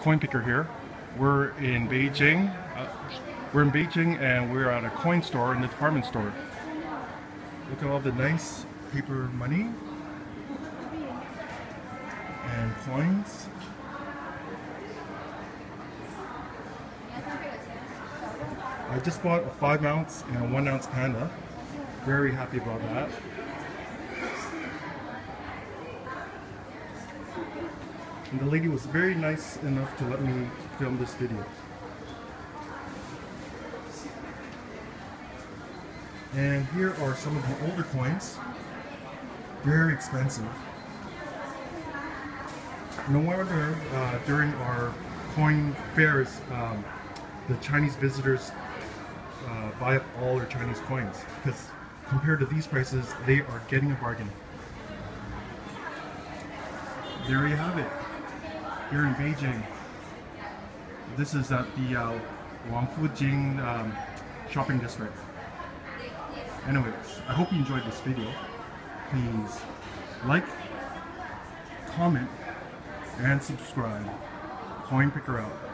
coin picker here. We're in Beijing. Uh, we're in Beijing and we're at a coin store in the department store. Look at all the nice paper money and coins. I just bought a 5 ounce and a 1 ounce panda. Very happy about that. And the lady was very nice enough to let me film this video. And here are some of the older coins. Very expensive. No wonder uh, during our coin fairs, um, the Chinese visitors uh, buy up all their Chinese coins because compared to these prices, they are getting a bargain. There you have it here in Beijing. This is at the uh, Wangfujing um, shopping district. Anyways, I hope you enjoyed this video. Please like, comment, and subscribe. Coin Picker out.